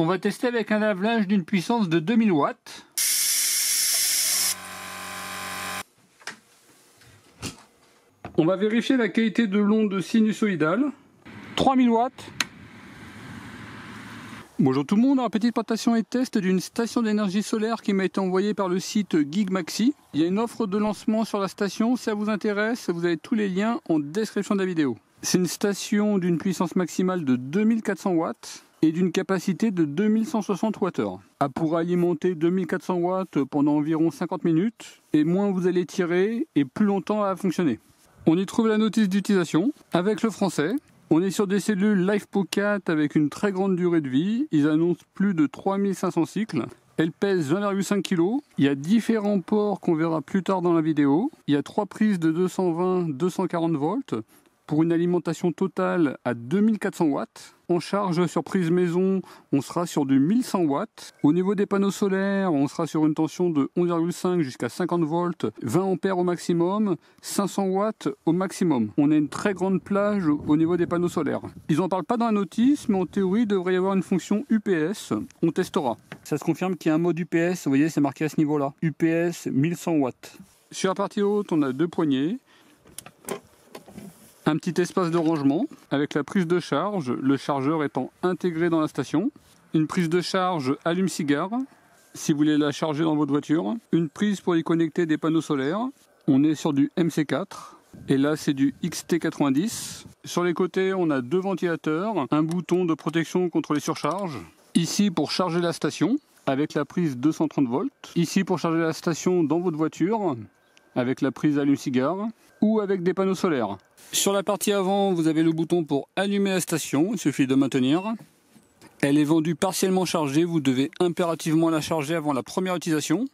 On va tester avec un lave-linge d'une puissance de 2000 watts. On va vérifier la qualité de l'onde sinusoïdale. 3000 watts. Bonjour tout le monde, alors petite présentation et test d'une station d'énergie solaire qui m'a été envoyée par le site Gigmaxi. Il y a une offre de lancement sur la station, si ça vous intéresse, vous avez tous les liens en description de la vidéo. C'est une station d'une puissance maximale de 2400 watts et d'une capacité de 2160 Wh. A pour alimenter 2400 watts pendant environ 50 minutes et moins vous allez tirer et plus longtemps va fonctionner. On y trouve la notice d'utilisation avec le français, on est sur des cellules LifePo4 avec une très grande durée de vie. Ils annoncent plus de 3500 cycles. Elle pèse 20,5 kg. Il y a différents ports qu'on verra plus tard dans la vidéo. Il y a trois prises de 220-240 volts pour une alimentation totale à 2400 watts. En charge sur prise maison, on sera sur du 1100 watts. Au niveau des panneaux solaires, on sera sur une tension de 11,5 jusqu'à 50 volts, 20 ampères au maximum, 500 watts au maximum. On a une très grande plage au niveau des panneaux solaires. Ils n'en parlent pas dans la notice, mais en théorie, il devrait y avoir une fonction UPS. On testera. Ça se confirme qu'il y a un mode UPS, vous voyez, c'est marqué à ce niveau-là. UPS 1100 watts. Sur la partie haute, on a deux poignées un petit espace de rangement avec la prise de charge, le chargeur étant intégré dans la station, une prise de charge allume-cigare si vous voulez la charger dans votre voiture, une prise pour y connecter des panneaux solaires, on est sur du MC4 et là c'est du XT90. Sur les côtés on a deux ventilateurs, un bouton de protection contre les surcharges, ici pour charger la station avec la prise 230 volts, ici pour charger la station dans votre voiture avec la prise allume-cigare ou avec des panneaux solaires. Sur la partie avant, vous avez le bouton pour allumer la station, il suffit de maintenir. Elle est vendue partiellement chargée, vous devez impérativement la charger avant la première utilisation.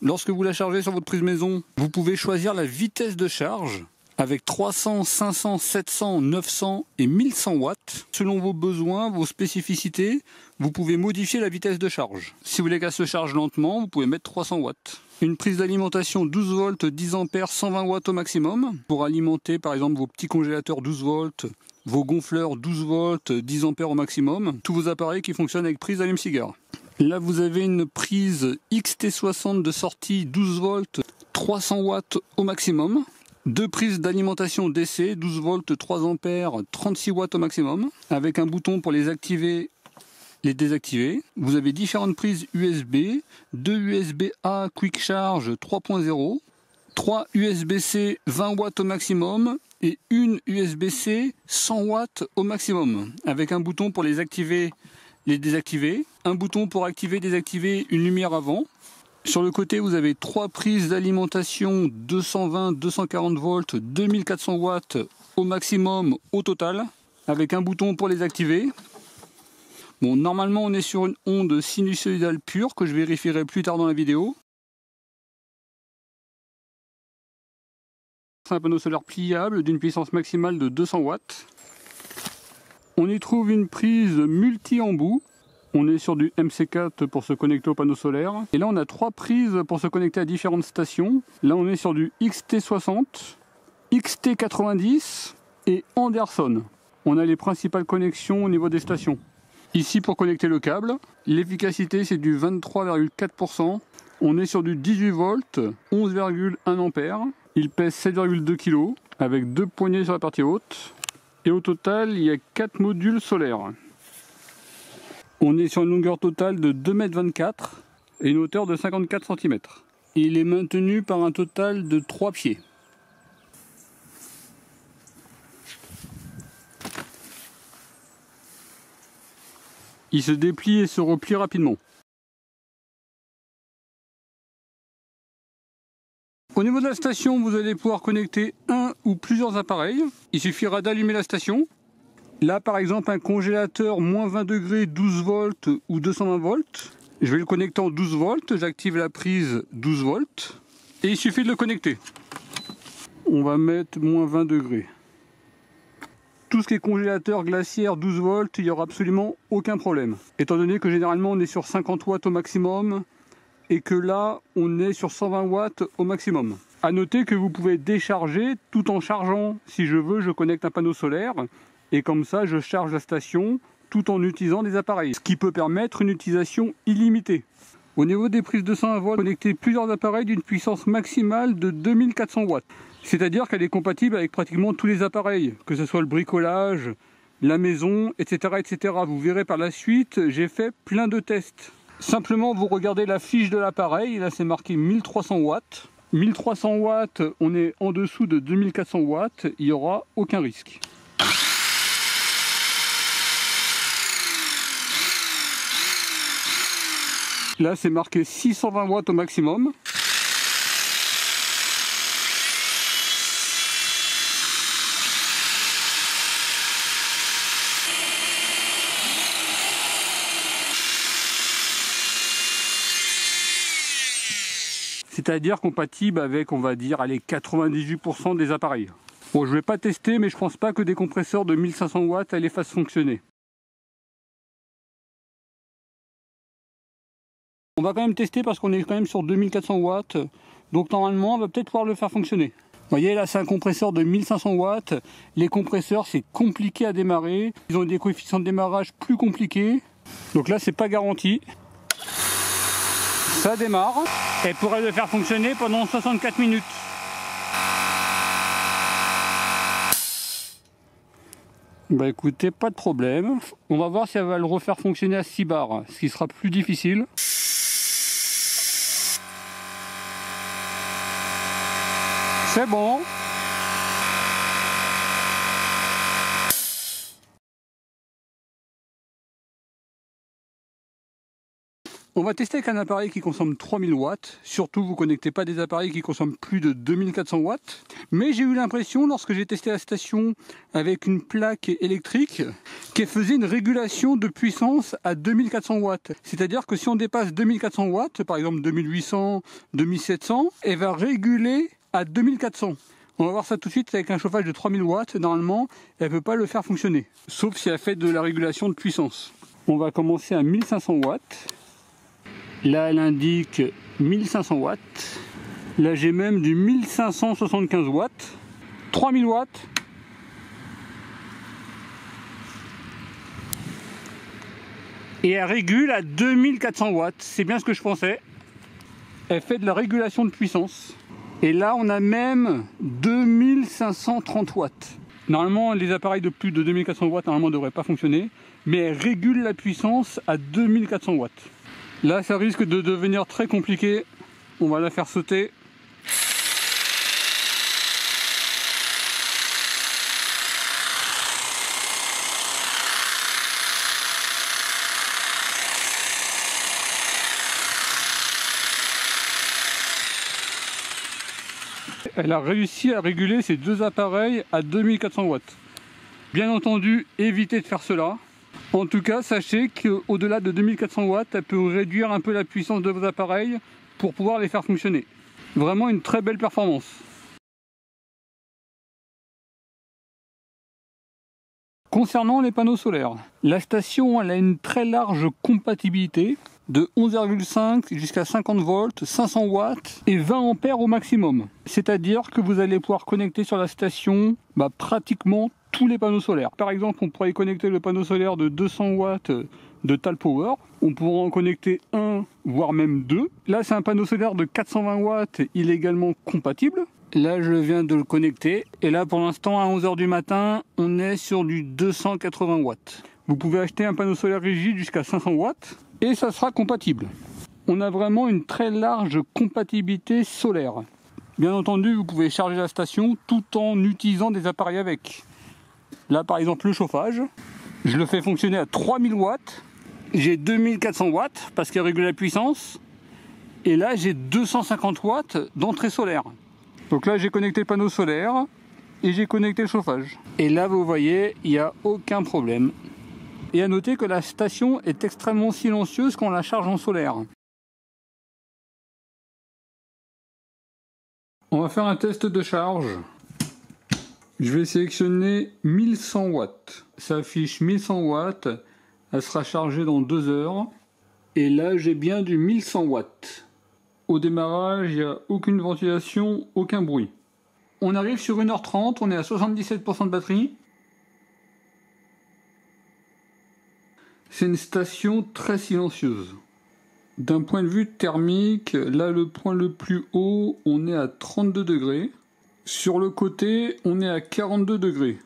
Lorsque vous la chargez sur votre prise maison, vous pouvez choisir la vitesse de charge avec 300, 500, 700, 900 et 1100 watts. Selon vos besoins, vos spécificités, vous pouvez modifier la vitesse de charge. Si vous voulez qu'elle se charge lentement, vous pouvez mettre 300 watts. Une prise d'alimentation 12 volts, 10 ampères, 120 watts au maximum pour alimenter par exemple vos petits congélateurs 12 volts, vos gonfleurs 12 volts, 10 ampères au maximum. Tous vos appareils qui fonctionnent avec prise allume-cigare. Là, vous avez une prise XT60 de sortie 12 volts, 300 watts au maximum. Deux prises d'alimentation DC, 12 volts, 3 ampères, 36 watts au maximum, avec un bouton pour les activer, les désactiver. Vous avez différentes prises USB, deux USB-A Quick Charge 3.0, 3 USB-C 20 watts au maximum et une USB-C 100 watts au maximum, avec un bouton pour les activer, les désactiver, un bouton pour activer, désactiver une lumière avant, sur le côté, vous avez trois prises d'alimentation 220, 240 volts, 2400 watts au maximum au total, avec un bouton pour les activer. Bon, normalement, on est sur une onde sinusoïdale pure que je vérifierai plus tard dans la vidéo. C'est un panneau solaire pliable d'une puissance maximale de 200 watts. On y trouve une prise multi-embout on est sur du MC4 pour se connecter au panneau solaire. Et là, on a trois prises pour se connecter à différentes stations. Là, on est sur du XT60, XT90 et Anderson. On a les principales connexions au niveau des stations. Ici, pour connecter le câble, l'efficacité, c'est du 23,4%. On est sur du 18 volts, 11,1 ampères. Il pèse 7,2 kg avec deux poignées sur la partie haute. Et au total, il y a 4 modules solaires. On est sur une longueur totale de 2,24 m et une hauteur de 54 cm. Il est maintenu par un total de 3 pieds. Il se déplie et se replie rapidement. Au niveau de la station, vous allez pouvoir connecter un ou plusieurs appareils. Il suffira d'allumer la station Là, par exemple, un congélateur moins 20 degrés, 12 volts ou 220 volts. Je vais le connecter en 12 volts. J'active la prise 12 volts. Et il suffit de le connecter. On va mettre moins 20 degrés. Tout ce qui est congélateur glaciaire 12 volts, il n'y aura absolument aucun problème. Étant donné que généralement on est sur 50 watts au maximum et que là on est sur 120 watts au maximum. A noter que vous pouvez décharger tout en chargeant. Si je veux, je connecte un panneau solaire et comme ça, je charge la station tout en utilisant des appareils, ce qui peut permettre une utilisation illimitée. Au niveau des prises de 120 volts, connecter plusieurs appareils d'une puissance maximale de 2400 watts. C'est-à-dire qu'elle est compatible avec pratiquement tous les appareils, que ce soit le bricolage, la maison, etc. etc. Vous verrez par la suite, j'ai fait plein de tests. Simplement, vous regardez la fiche de l'appareil, là c'est marqué 1300 watts. 1300 watts, on est en dessous de 2400 watts, il n'y aura aucun risque. Là, c'est marqué 620 watts au maximum. C'est-à-dire compatible avec, on va dire, les 98% des appareils. Bon, je vais pas tester, mais je pense pas que des compresseurs de 1500 watts les fassent fonctionner. On va quand même tester parce qu'on est quand même sur 2400 watts. Donc normalement, on va peut-être pouvoir le faire fonctionner. Vous voyez, là, c'est un compresseur de 1500 watts. Les compresseurs, c'est compliqué à démarrer. Ils ont des coefficients de démarrage plus compliqués. Donc là, c'est pas garanti. Ça démarre. Elle pourrait le faire fonctionner pendant 64 minutes. Bah écoutez, pas de problème. On va voir si elle va le refaire fonctionner à 6 bars, ce qui sera plus difficile. C'est bon. On va tester avec un appareil qui consomme 3000 watts. Surtout, vous connectez pas des appareils qui consomment plus de 2400 watts. Mais j'ai eu l'impression, lorsque j'ai testé la station avec une plaque électrique, qu'elle faisait une régulation de puissance à 2400 watts. C'est-à-dire que si on dépasse 2400 watts, par exemple 2800, 2700, elle va réguler à 2400. On va voir ça tout de suite avec un chauffage de 3000 watts. Normalement, elle ne peut pas le faire fonctionner. Sauf si elle fait de la régulation de puissance. On va commencer à 1500 watts. Là, elle indique 1500 watts. Là, j'ai même du 1575 watts. 3000 watts. Et elle régule à 2400 watts. C'est bien ce que je pensais. Elle fait de la régulation de puissance. Et là, on a même 2530 watts. Normalement, les appareils de plus de 2400 watts normalement ne devraient pas fonctionner, mais elle régule la puissance à 2400 watts. Là, ça risque de devenir très compliqué. On va la faire sauter. Elle a réussi à réguler ces deux appareils à 2400 watts. Bien entendu, évitez de faire cela. En tout cas, sachez qu'au-delà de 2400 watts, elle peut réduire un peu la puissance de vos appareils pour pouvoir les faire fonctionner. Vraiment une très belle performance. Concernant les panneaux solaires, la station elle a une très large compatibilité de 11,5 jusqu'à 50 volts, 500 watts et 20 ampères au maximum. C'est-à-dire que vous allez pouvoir connecter sur la station bah, pratiquement tous les panneaux solaires. Par exemple, on pourrait connecter le panneau solaire de 200 watts de Tal Power. On pourra en connecter un, voire même deux. Là, c'est un panneau solaire de 420 watts. Il est également compatible. Là, je viens de le connecter. Et là, pour l'instant, à 11h du matin, on est sur du 280 watts. Vous pouvez acheter un panneau solaire rigide jusqu'à 500 watts. Et ça sera compatible. On a vraiment une très large compatibilité solaire. Bien entendu, vous pouvez charger la station tout en utilisant des appareils avec. Là, par exemple, le chauffage, je le fais fonctionner à 3000 watts. J'ai 2400 watts parce qu'il régule la puissance. Et là, j'ai 250 watts d'entrée solaire. Donc là, j'ai connecté le panneau solaire et j'ai connecté le chauffage. Et là, vous voyez, il n'y a aucun problème. Et à noter que la station est extrêmement silencieuse quand on la charge en solaire. On va faire un test de charge. Je vais sélectionner 1100 watts. Ça affiche 1100 watts. Elle sera chargée dans 2 heures. Et là, j'ai bien du 1100 watts. Au démarrage, il n'y a aucune ventilation, aucun bruit. On arrive sur 1h30, on est à 77% de batterie. C'est une station très silencieuse. D'un point de vue thermique, là le point le plus haut, on est à 32 degrés. Sur le côté, on est à 42 degrés.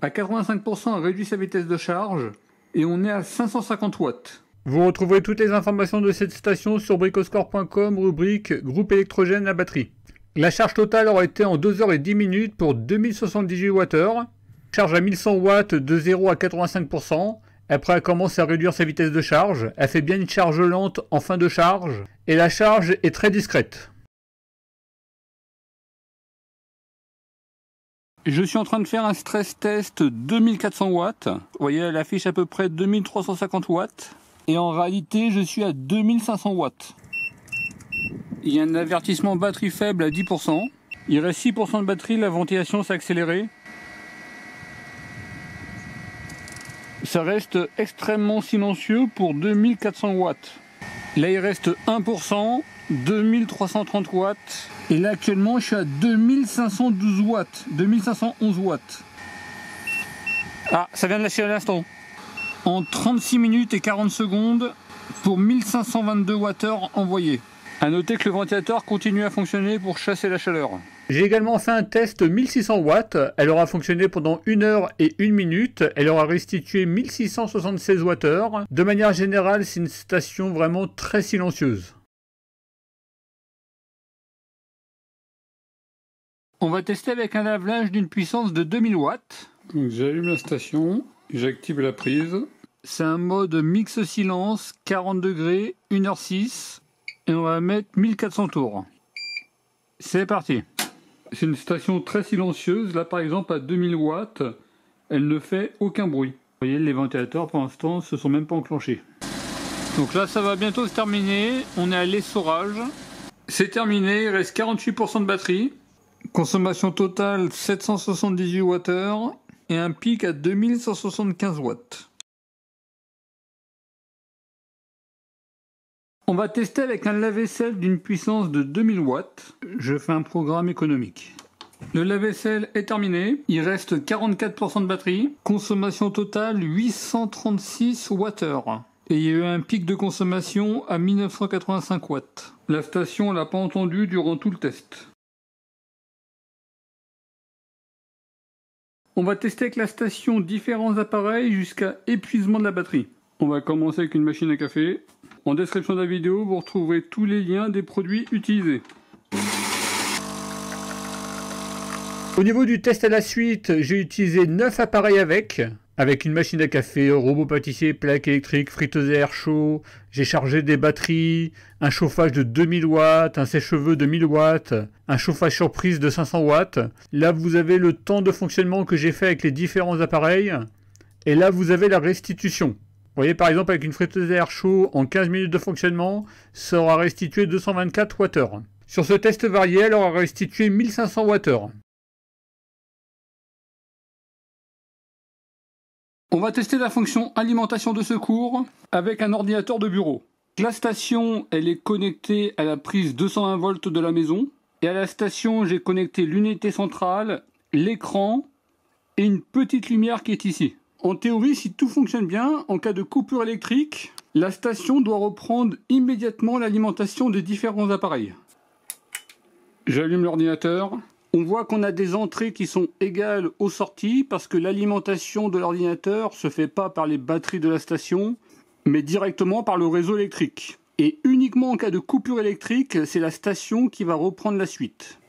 À 85%, on réduit sa vitesse de charge et on est à 550 watts. Vous retrouverez toutes les informations de cette station sur bricoscore.com, rubrique groupe électrogène à batterie. La charge totale aura été en 2h10 minutes pour 2078 Wh. Charge à 1100 watts de 0 à 85%. Après, elle commence à réduire sa vitesse de charge. Elle fait bien une charge lente en fin de charge. Et la charge est très discrète. Je suis en train de faire un stress test 2400 watts. Vous voyez, elle affiche à peu près 2350 watts. Et en réalité, je suis à 2500 watts. Il y a un avertissement batterie faible à 10%. Il reste 6% de batterie, la ventilation s'est accélérée. Ça reste extrêmement silencieux pour 2400 watts. Là, il reste 1%, 2330 watts. Et là actuellement je suis à 2512 watts, 2511 watts. Ah, ça vient de lâcher à l'instant. En 36 minutes et 40 secondes pour 1522 watts envoyés. A noter que le ventilateur continue à fonctionner pour chasser la chaleur. J'ai également fait un test 1600 watts. Elle aura fonctionné pendant 1 heure et 1 minute. Elle aura restitué 1676 watts. De manière générale, c'est une station vraiment très silencieuse. On va tester avec un lave-linge d'une puissance de 2000 watts. J'allume la station, j'active la prise. C'est un mode mix silence, 40 degrés, 1h06. Et on va mettre 1400 tours. C'est parti. C'est une station très silencieuse. Là par exemple à 2000 watts, elle ne fait aucun bruit. Vous voyez, les ventilateurs pour l'instant se sont même pas enclenchés. Donc là ça va bientôt se terminer. On est à l'essorage. C'est terminé, il reste 48% de batterie. Consommation totale 778 Wh et un pic à 2175 watts. On va tester avec un lave-vaisselle d'une puissance de 2000 watts. Je fais un programme économique. Le lave-vaisselle est terminé. Il reste 44% de batterie. Consommation totale 836 Wh. Et il y a eu un pic de consommation à 1985 watts. La station l'a pas entendu durant tout le test. On va tester avec la station différents appareils jusqu'à épuisement de la batterie. On va commencer avec une machine à café. En description de la vidéo, vous retrouverez tous les liens des produits utilisés. Au niveau du test à la suite, j'ai utilisé 9 appareils avec avec une machine à café, robot pâtissier, plaque électrique, friteuse à air chaud. J'ai chargé des batteries, un chauffage de 2000 watts, un sèche-cheveux de 1000 watts, un chauffage surprise de 500 watts. Là, vous avez le temps de fonctionnement que j'ai fait avec les différents appareils. Et là, vous avez la restitution. Vous voyez, par exemple, avec une friteuse à air chaud, en 15 minutes de fonctionnement, ça aura restitué 224 Wh. Sur ce test varié, elle aura restitué 1500 Wh. On va tester la fonction alimentation de secours avec un ordinateur de bureau. La station, elle est connectée à la prise 220 volts de la maison. Et à la station, j'ai connecté l'unité centrale, l'écran et une petite lumière qui est ici. En théorie, si tout fonctionne bien, en cas de coupure électrique, la station doit reprendre immédiatement l'alimentation des différents appareils. J'allume l'ordinateur. On voit qu'on a des entrées qui sont égales aux sorties parce que l'alimentation de l'ordinateur se fait pas par les batteries de la station, mais directement par le réseau électrique. Et uniquement en cas de coupure électrique, c'est la station qui va reprendre la suite.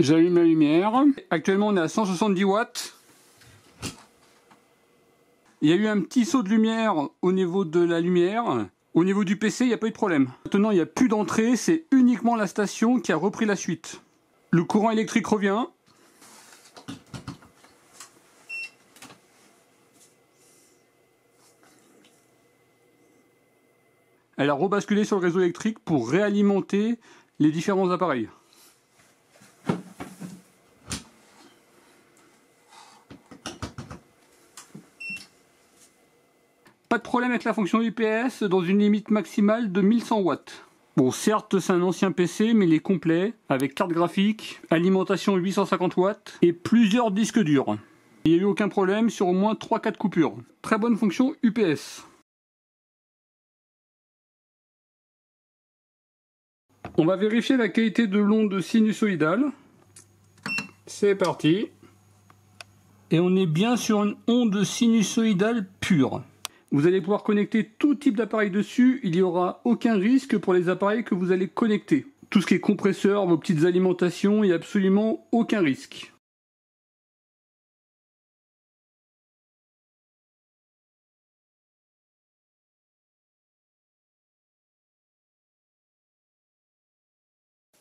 J'allume la lumière. Actuellement, on est à 170 watts. Il y a eu un petit saut de lumière au niveau de la lumière. Au niveau du PC, il n'y a pas eu de problème. Maintenant, il n'y a plus d'entrée, c'est uniquement la station qui a repris la suite. Le courant électrique revient. Elle a rebasculé sur le réseau électrique pour réalimenter les différents appareils. pas de problème avec la fonction UPS dans une limite maximale de 1100 watts. Bon, certes, c'est un ancien PC, mais il est complet, avec carte graphique, alimentation 850 watts et plusieurs disques durs. Il n'y a eu aucun problème sur au moins 3-4 coupures. Très bonne fonction UPS. On va vérifier la qualité de l'onde sinusoïdale. C'est parti. Et on est bien sur une onde sinusoïdale pure. Vous allez pouvoir connecter tout type d'appareil dessus, il n'y aura aucun risque pour les appareils que vous allez connecter. Tout ce qui est compresseur, vos petites alimentations, il n'y a absolument aucun risque.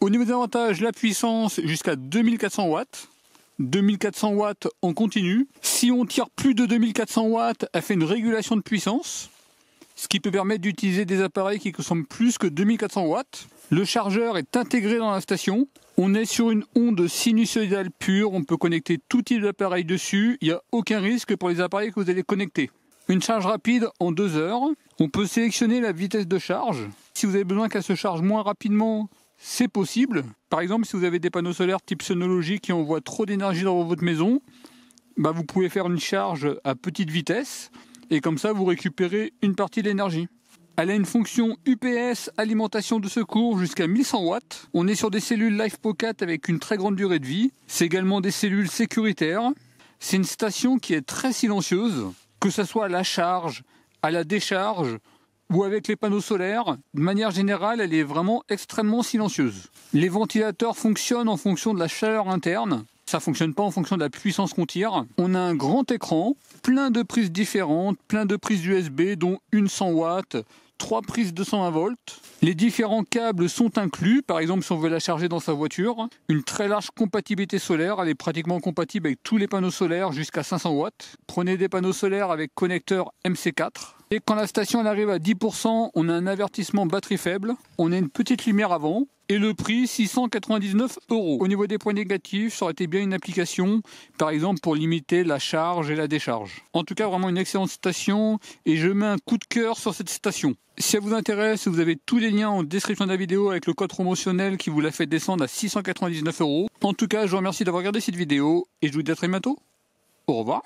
Au niveau des avantages, la puissance jusqu'à 2400 watts. 2400 watts en continu. Si on tire plus de 2400 watts, elle fait une régulation de puissance, ce qui peut permettre d'utiliser des appareils qui consomment plus que 2400 watts. Le chargeur est intégré dans la station. On est sur une onde sinusoïdale pure, on peut connecter tout type d'appareil dessus, il n'y a aucun risque pour les appareils que vous allez connecter. Une charge rapide en 2 heures. On peut sélectionner la vitesse de charge. Si vous avez besoin qu'elle se charge moins rapidement, c'est possible. Par exemple, si vous avez des panneaux solaires type sonologie qui envoient trop d'énergie dans votre maison, bah vous pouvez faire une charge à petite vitesse et comme ça vous récupérez une partie de l'énergie. Elle a une fonction UPS alimentation de secours jusqu'à 1100 watts. On est sur des cellules LifePocket avec une très grande durée de vie. C'est également des cellules sécuritaires. C'est une station qui est très silencieuse, que ce soit à la charge, à la décharge ou avec les panneaux solaires, de manière générale, elle est vraiment extrêmement silencieuse. Les ventilateurs fonctionnent en fonction de la chaleur interne. Ça fonctionne pas en fonction de la puissance qu'on tire. On a un grand écran, plein de prises différentes, plein de prises USB, dont une 100 watts, trois prises de 220 volts. Les différents câbles sont inclus, par exemple si on veut la charger dans sa voiture. Une très large compatibilité solaire, elle est pratiquement compatible avec tous les panneaux solaires jusqu'à 500 watts. Prenez des panneaux solaires avec connecteur MC4. Et quand la station arrive à 10%, on a un avertissement batterie faible, on a une petite lumière avant, et le prix 699 euros. Au niveau des points négatifs, ça aurait été bien une application, par exemple pour limiter la charge et la décharge. En tout cas, vraiment une excellente station, et je mets un coup de cœur sur cette station. Si ça vous intéresse, vous avez tous les liens en description de la vidéo avec le code promotionnel qui vous l'a fait descendre à 699 euros. En tout cas, je vous remercie d'avoir regardé cette vidéo, et je vous dis à très bientôt. Au revoir.